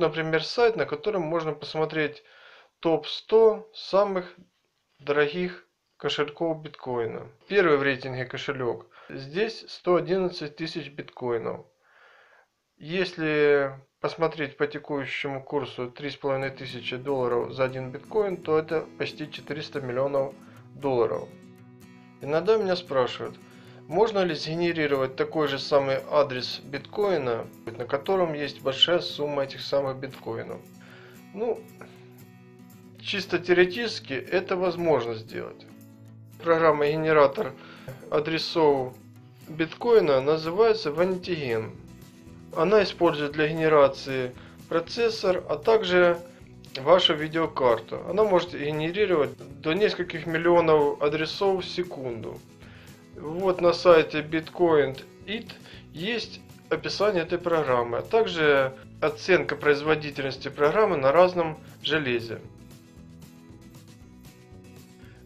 Например, сайт, на котором можно посмотреть топ-100 самых дорогих кошельков биткоина. Первый в рейтинге кошелек. Здесь 111 тысяч биткоинов. Если посмотреть по текущему курсу 3,5 тысячи долларов за один биткоин, то это почти 400 миллионов долларов. Иногда меня спрашивают, можно ли сгенерировать такой же самый адрес биткоина, на котором есть большая сумма этих самых биткоинов? Ну, чисто теоретически это возможно сделать. Программа генератор адресов биткоина называется Vanitigen. Она использует для генерации процессор, а также вашу видеокарту. Она может генерировать до нескольких миллионов адресов в секунду. Вот на сайте Bitcoin.it есть описание этой программы, а также оценка производительности программы на разном железе.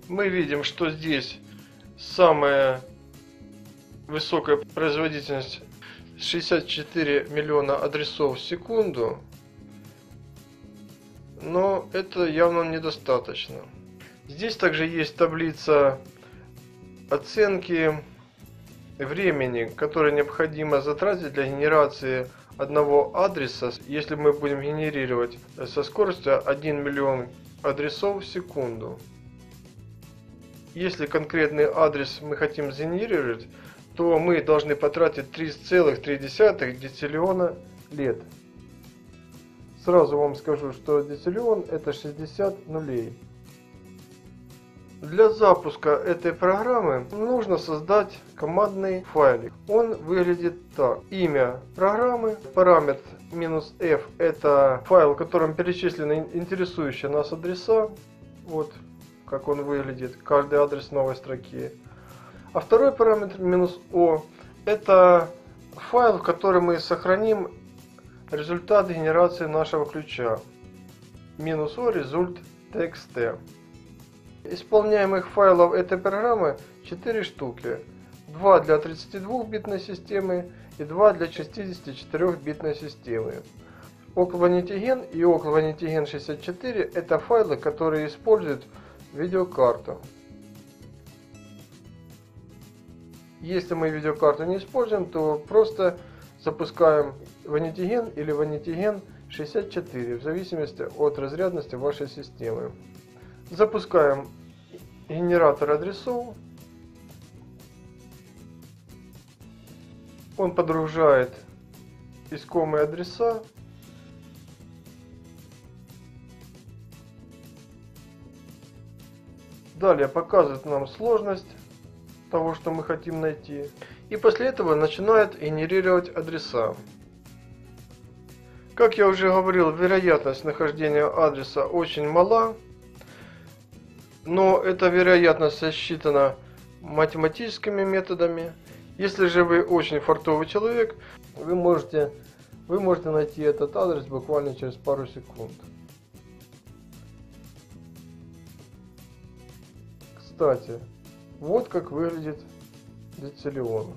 Мы видим, что здесь самая высокая производительность 64 миллиона адресов в секунду, но это явно недостаточно. Здесь также есть таблица оценки времени, которое необходимо затратить для генерации одного адреса, если мы будем генерировать со скоростью 1 миллион адресов в секунду. Если конкретный адрес мы хотим сгенерировать, то мы должны потратить 3,3 дециллиона лет. Сразу вам скажу, что дециллион это 60 нулей. Для запуска этой программы нужно создать командный файлик. Он выглядит так. Имя программы, параметр "-f" это файл, в котором перечислены интересующие нас адреса. Вот как он выглядит, каждый адрес новой строки. А второй параметр "-o" это файл, в котором мы сохраним результат генерации нашего ключа. "-o result txt. Исполняемых файлов этой программы 4 штуки. 2 для 32-битной системы и 2 для 64-битной системы. OCLVanitigen и OCLVanitigen 64 это файлы, которые используют видеокарту. Если мы видеокарту не используем, то просто запускаем Vanitigen или Vanitigen 64 в зависимости от разрядности вашей системы. Запускаем генератор адресов. Он подгружает искомые адреса. Далее показывает нам сложность того, что мы хотим найти. И после этого начинает генерировать адреса. Как я уже говорил, вероятность нахождения адреса очень мала но эта вероятность рассчитана математическими методами. Если же вы очень фартовый человек, вы можете, вы можете найти этот адрес буквально через пару секунд. Кстати, вот как выглядит дециллион.